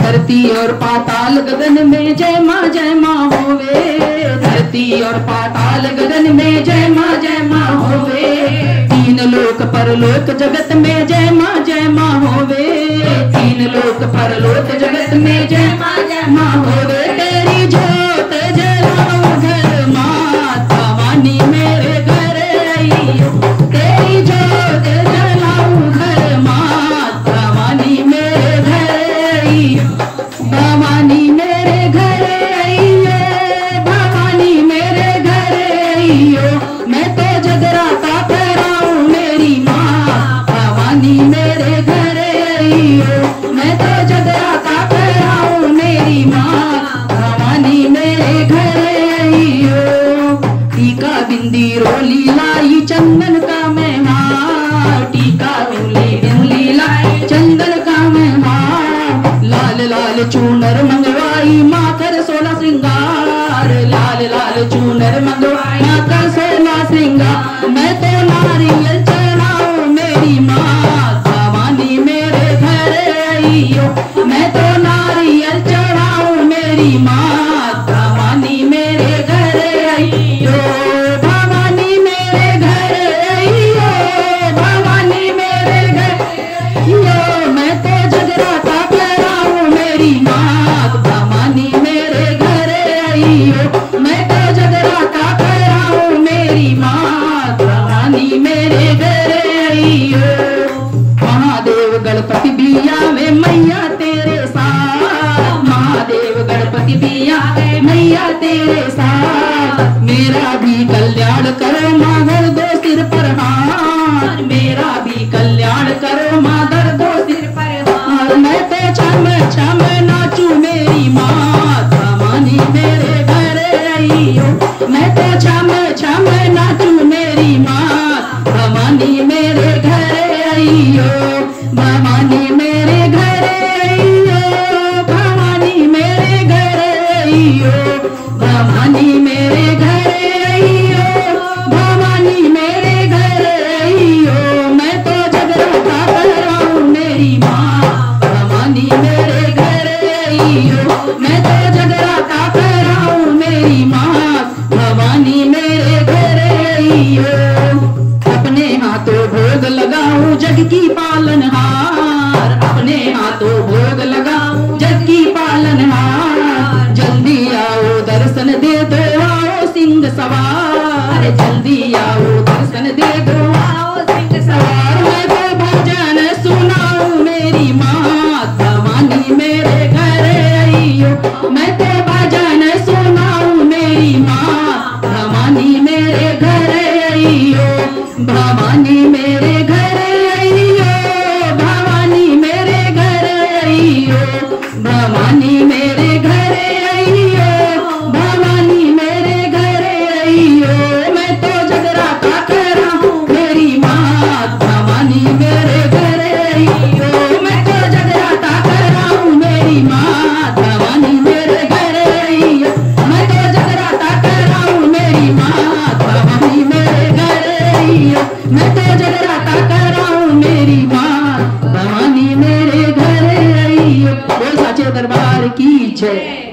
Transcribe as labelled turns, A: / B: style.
A: धरती और पाताल गगन में जय माँ जय माँ होवे। धरती और पाताल गगन में जय माँ जय माँ होवे। तीन लोक परलोक जगत में जय माँ जय माँ होवे। तीन लोक परलोक जगत में जय माँ जय माँ होवे। तेरी जोत बिंदी रोली लाई, चंदन का मैं हार टीका बिंदी बिंदी लाई, चंदन का मैं हार लाल लाल चूनर मंगवाई माँ कर सोलह श्रृंगार। लाल लाल चूनर मंगवाई माँ कर सोलह श्रृंगार। मैं तो नारियल चढ़ाऊ, मेरी माँ भवानी मेरे घर आइयो मैं तो नारियल चढ़ाऊ, मेरी माँ मैया मेरा भी कल्याण करो माधर दो सिर पर हार। मेरा भी कल्याण करो माधर दो सिर पर हाँ मैं तो छम छम नाचू मेरी माँ। मानी मेरे घर आइयो मैं तो छम जग की पालनहार अपने हाथों भोग लगाऊँ। जग की पालनहार जल्दी आओ, दर्शन दे दो, आओ सिंह सवार। जल्दी आओ, दर्शन दे दो, आओ सिंह सवार। मैं तो भजन सुनाऊं, मेरी माँ मेरे घर आइयो। मैं तो भजन सुनाऊं, मेरी माँ भवानी मेरे घर आइयो। भवानी मेरे जगराता कराऊं मेरी माँ भवानी मेरे घर आई बोल साचे दरबार की जय।